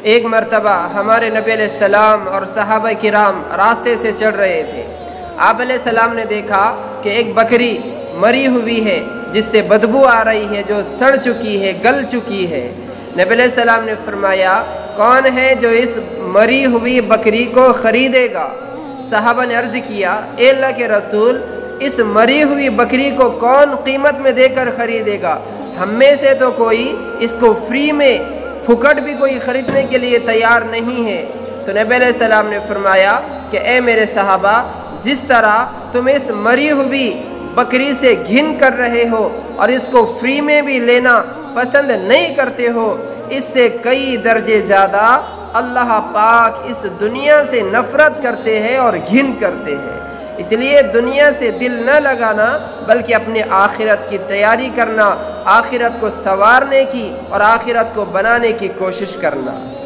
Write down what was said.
एक मरतबा हमारे नबी सलाम और सहाबा किराम रास्ते से चढ़ रहे थे। आप सलाम ने देखा कि एक बकरी मरी हुई है, जिससे बदबू आ रही है, जो सड़ चुकी है, गल चुकी है। नबी सलाम ने फरमाया, कौन है जो इस मरी हुई बकरी को ख़रीदेगा? साहबा ने अर्ज़ किया अल्लाह के रसूल, इस मरी हुई बकरी को कौन कीमत में देकर ख़रीदेगा? हम में से तो कोई इसको फ्री में फुकट भी कोई ख़रीदने के लिए तैयार नहीं है। तो नबी सलाम ने फरमाया कि, ए मेरे सहाबा, जिस तरह तुम इस मरी हुई बकरी से घिन कर रहे हो और इसको फ्री में भी लेना पसंद नहीं करते हो, इससे कई दर्जे ज़्यादा अल्लाह पाक इस दुनिया से नफ़रत करते हैं और घिन करते हैं। इसलिए दुनिया से दिल न लगाना, बल्कि अपने आखिरत की तैयारी करना, आखिरत को संवारने की और आखिरत को बनाने की कोशिश करना।